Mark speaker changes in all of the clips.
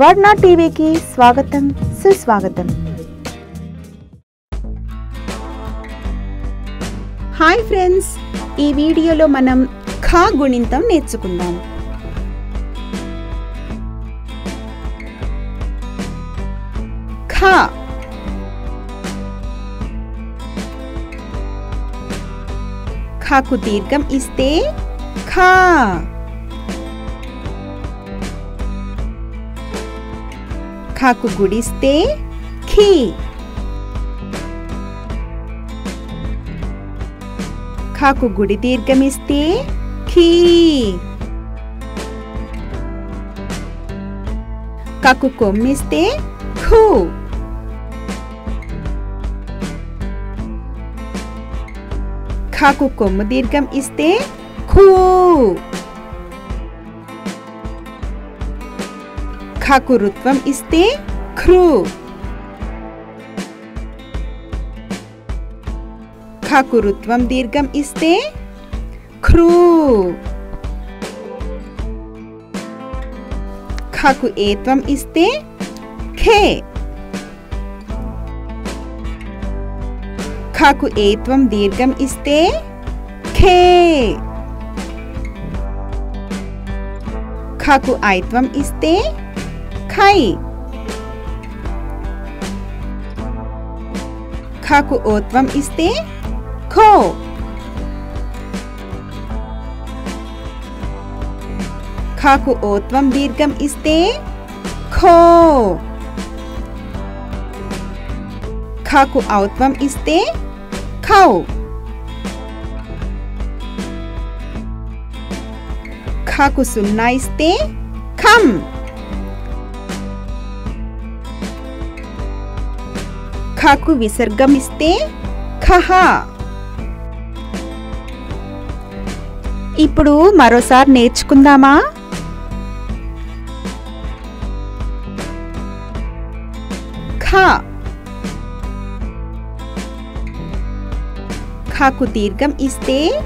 Speaker 1: వర్ణ టీవీకి స్వాగతం సుస్వాగతం. హాయ్ ఫ్రెండ్స్ ఈ వీడియోలో మనం ఖా గుణింతం నేర్చుకుందాం. ఖా. ఖాకు దీర్ఘం ఇస్తే ఖా. ರೇಖಾಕು ಗುಡಿಸ್ತೆ ಖಿ ಖಾಕು ಗುಡಿ ದೀರ್ಘಮಿಸ್ತೆ ಖೀ ಕಾಕು ಕೊಮ್ಮಿಸ್ತೆ ಖೂ ಖಾಕು ಕೊಮ್ಮ ದೀರ್ಘಂ ಇಸ್ತೆ ಖೂ ఖాకు రుత్వం ఇస్తే ఖృ ఖకు రుత్వం దీర్ఘం ఇస్తే ఖృ ఖకు ఏత్వం ఇస్తే ఖే ఖకు ఏత్వం దీర్ఘం ఇస్తే ఖే ఖకు ఐత్వం ఇస్తే खाई खाकु ओत्वम इस्ते खो खाकु ओत्वम दीर्घम इस्ते खो खाकु औत्वम इस्ते खाओ खाकु सुन्ना इस्ते खम ఖాకు విసర్గం ఇస్తే ఖహ. ఇప్పుడు మరోసారి నేర్చుకుందామా? ఖ. ఖాకు దీర్ఘం ఇస్తే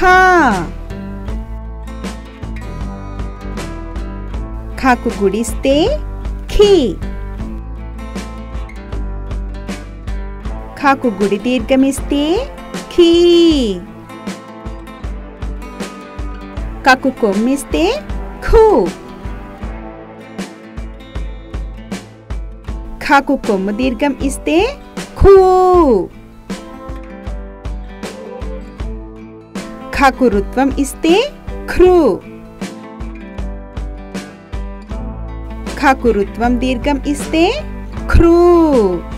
Speaker 1: ఖా. ఖకు గుడిస్తే ఖీ. खखु गुडि दीर्घमिस्ते खी। ककु कोम्मिस्ते खु। खकु कोम् दीर्घम् इस्ते खू। खकु रुत्वम् इस्ते ख्रु। खकु रुत्वं दीर्घम् इस्ते ख्रू।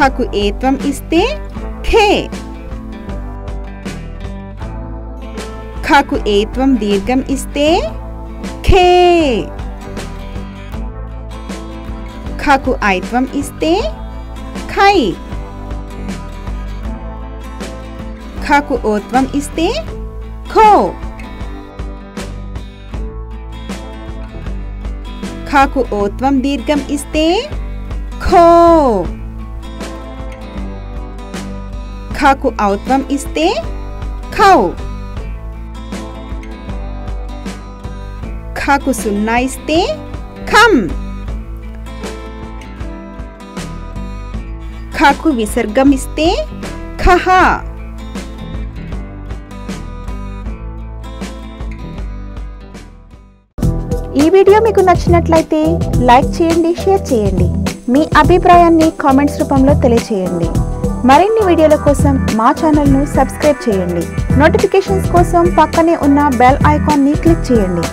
Speaker 1: हाकु एत्वम् इस्ते खे खकु एत्वं दीर्घम् इस्ते खे खकु ऐत्वम् इस्ते खै खकु ओत्वम् इस्ते खो। खकु ओत्वं दीर्घम् इस्ते खो। ఖాకు ఔత్వం ఇస్తే ఖౌ ఖాకు సున్నా ఇస్తే ఖం ఖాకు విసర్గం ఇస్తే ఖహ. ఈ వీడియో మీకు నచ్చినట్లయితే లైక్ చేయండి షేర్ చేయండి. మీ అభిప్రాయాన్ని కామెంట్స్ రూపంలో తెలియచేయండి. మరిన్ని వీడియోల కోసం మా ఛానల్ను సబ్స్క్రైబ్ చేయండి. నోటిఫికేషన్స్ కోసం పక్కనే ఉన్న బెల్ ఐకాన్ని క్లిక్ చేయండి.